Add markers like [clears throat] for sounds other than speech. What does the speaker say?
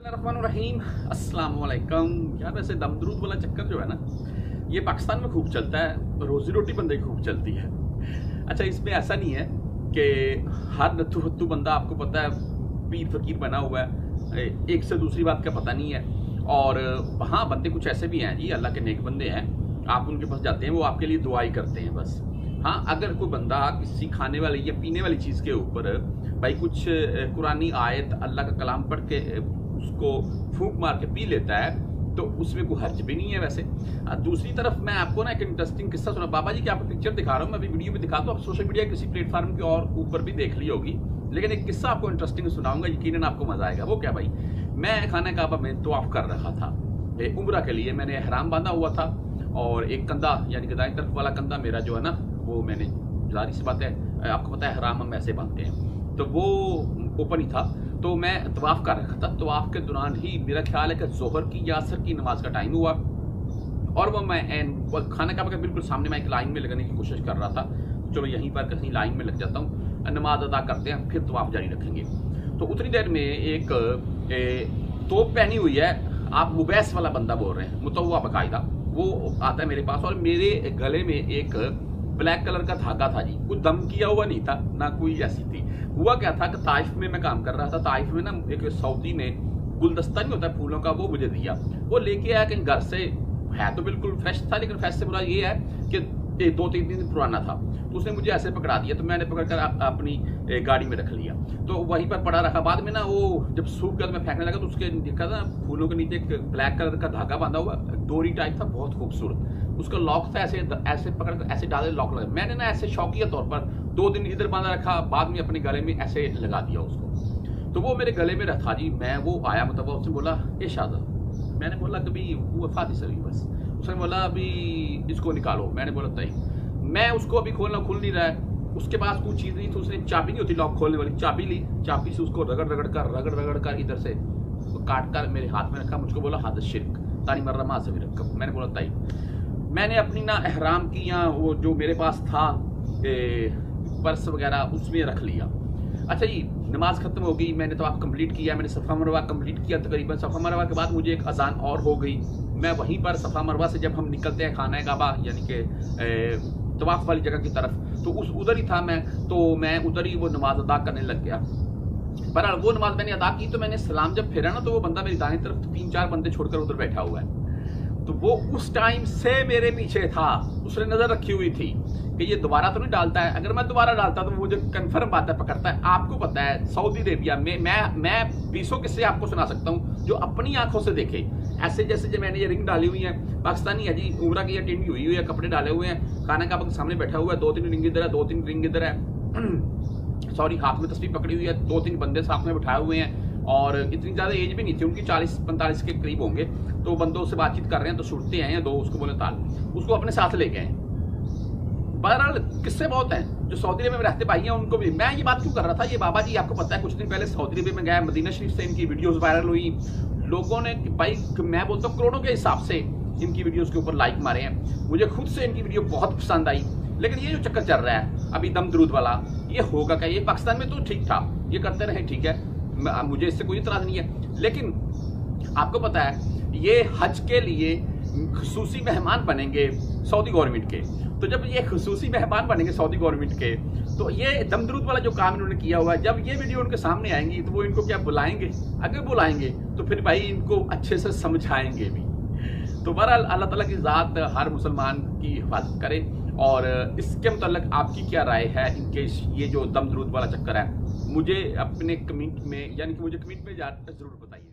रहीम अस्सलाम वालेकुम यार वैसे दमदरूद वाला चक्कर जो है ना, ये पाकिस्तान में खूब चलता है, रोजी रोटी बंदे की खूब चलती है। अच्छा इसमें ऐसा नहीं है कि हर नथु हत्तू बंदा, आपको पता है, पीर फकीर बना हुआ है, एक से दूसरी बात का पता नहीं है। और वहाँ बंदे कुछ ऐसे भी हैं जी, अल्लाह के नेक बंदे हैं। आप उनके पास जाते हैं, वो आपके लिए दुआई करते हैं बस। हाँ अगर कोई बंदा किसी खाने वाली या पीने वाली चीज़ के ऊपर, भाई कुछ कुरानी आयत, अल्लाह का कलाम पढ़ के उसको फूक मार के पी लेता है तो उसमें कोई हर्ज भी नहीं है वैसे। दूसरी तरफ़ मैं आपको ना एक इंटरेस्टिंग किस्सा सुना, बाबा जी की आपको पिक्चर दिखा रहा हूँ, मैं अभी वीडियो भी दिखाता हूँ आप सोशल मीडिया किसी प्लेटफॉर्म के और ऊपर भी देख ली होगी। लेकिन एक किस्सा आपको इंटरेस्टिंग सुनाऊँगा यकीन आपको मज़ा आएगा। वो क्या भाई? मैं खाना काबा में तो कर रहा था। उम्र के लिए मैंने हराम बांधा हुआ था, और एक कंधा, यानी कि दाएँ तरफ़ वाला कंधा मेरा जो है ना, वो मैंने जारी से बात है आपको पता है हराम हम ऐसे बांधते हैं। तो वो ओपन ही था। तो मैं तवाफ़ कर रखा था तवाफ़ के दौरान ही मेरा ख्याल है कि जोहर की या असर की नमाज़ का टाइम हुआ। और वह मैं खाना का बिल्कुल सामने मैं एक लाइन में लगने की कोशिश कर रहा था। चलो यहीं पर कहीं लाइन में लग जाता हूँ। नमाज़ अदा करते हैं, फिर तवाफ़ जारी रखेंगे। तो उतनी देर में एक तोप पहनी हुई है। आप मुबैस वाला बंदा बोल रहे हैं मुतवा बाकायदा। वो आता है मेरे पास और मेरे गले में एक ब्लैक कलर का धागा था जी। कुछ दम किया हुआ नहीं था, ना कोई ऐसी थी। हुआ क्या था कि ताइफ में मैं काम कर रहा था। ताइफ में ना एक सऊदी ने गुलदस्ता नहीं होता फूलों का, वो मुझे दिया। वो लेके आया कहीं घर से। है तो बिल्कुल फ्रेश था, लेकिन फ्रेश से बुरा ये है कि दो तीन दिन पुराना था तो उसने मुझे ऐसे पकड़ा दिया तो मैंने पकड़ कर अपनी गाड़ी में रख लिया। तो वहीं पर पड़ा रखा बाद में ना वो जब सूख गया तो मैं फेंकने लगा तो उसके देखा था फूलों के नीचे एक ब्लैक कलर का धागा बांधा हुआ, डोरी टाइप था, बहुत खूबसूरत। उसका लॉक था ऐसे ऐसे पकड़ कर ऐसे डाले, लॉक लगा। मैंने ना ऐसे शौकिया तौर पर दो दिन इधर बांधा रखा, बाद में अपने गले में ऐसे लगा दिया उसको। तो वो मेरे गले में रखा जी, मैं वो आया मतलब उसने बोला ये शादा मैंने बोला, कभी वो फादी सभी, बस। उसने बोला, अभी इसको निकालो। मैंने बोला तई मैं उसको अभी खोलना खुल नहीं रहा है। उसके पास कुछ चीज़ नहीं थी, उसने चाबी नहीं होती लॉक खोलने वाली, चाबी ली। चाबी से उसको रगड़ रगड़ कर, रगड़ रगड़ कर इधर से काट कर मेरे हाथ में रखा। मुझको बोला हाथ शिरक, तारी मर्रा माँ से भी रखा। मैंने बोला ताई मैंने अपनी ना अहराम की या वो जो मेरे पास था पर्स वगैरह, उसमें रख लिया। अच्छा जी, नमाज़ खत्म हो गई, मैंने तो आप कंप्लीट किया, मैंने सफ़ा मरवा कंप्लीट किया तकरीबन। सफ़ा मरवा के बाद मुझे एक अजान और हो गई। मैं वहीं पर सफ़ा मरवा से जब हम निकलते हैं खाना काबा, यानी कि तवाफ़ वाली जगह की तरफ़ तो उस उधर ही था मैं तो मैं उधर ही वो नमाज़ अदा करने लग गया। पर वो नमाज़ मैंने अदा की तो मैंने सलाम जब फेरा ना तो वो बंदा मेरी दाएँ तरफ़ तीन चार बंदे छोड़कर उधर बैठा हुआ है। तो वो उस टाइम से मेरे पीछे था। उसने नज़र रखी हुई थी कि ये दोबारा तो नहीं डालता है। अगर मैं दोबारा डालता तो मुझे कंफर्म बात पकड़ता है, आपको पता है सऊदी अरेबिया में मैं मैं बीसों किस्से आपको सुना सकता हूँ, जो अपनी आँखों से देखे। ऐसे जैसे जो मैंने ये रिंग डाली हुई है, पाकिस्तानी है जी, उमरा की टिंडी हुई हुई है, कपड़े डाले हुए हैं, खाना का सामने बैठा हुआ है दो तीन रिंग इधर है दो तीन रिंग इधर है। [clears throat] सॉरी हाथ में तस्वीर पकड़ी हुई है दो तीन बंदे साथ में बैठाए हुए हैं। और इतनी ज़्यादा एज भी नहीं थी, उनकी चालीस, पैंतालीस के करीब होंगे। तो बंदों से बातचीत कर रहे हैं तो छुटते हैं दो, उसको बोले ताल। उसको अपने साथ ले गए बहरहाल, किस्से बहुत हैं, जो सऊदी अरब में रहते भाई हैं, उनको भी। मैं ये बात क्यों कर रहा था? ये बाबा जी, आपको पता है, कुछ दिन पहले सऊदी अरब में गया, मदीना शरीफ से इनकी वीडियोस वायरल हुई। लोगों ने भाई, मैं बोलता हूँ, करोड़ों के हिसाब से इनकी वीडियोस के ऊपर लाइक मारे हैं। मुझे खुद से इनकी वीडियो बहुत पसंद आई। लेकिन ये जो चक्कर चल रहा है, अभी दम द्रूद वाला, ये होगा क्या? ये पाकिस्तान में तो ठीक था। ये करते रहे, ठीक है। मुझे इससे कोई इतराज नहीं है। लेकिन आपको पता है, ये हज के लिए खसूसी मेहमान बनेंगे सऊदी गवर्नमेंट के। तो जब ये खसूसी मेहमान बनेंगे सऊदी गवर्नमेंट के तो ये दमदरूद वाला जो काम इन्होंने किया हुआ है, जब ये वीडियो उनके सामने आएँगी तो वो इनको क्या बुलाएँगे? अगर बुलाएँगे तो फिर भाई इनको अच्छे से समझाएँगे भी। तो बहरहाल, अल्लाह ताला की ज़ात हर मुसलमान की हिफाजत करे, और इसके मतलब आपकी क्या राय है? इनके ये जो दम दरूद वाला चक्कर है मुझे अपने कमेंट में यानी कि मुझे कमेंट में ज़रूर बताइए।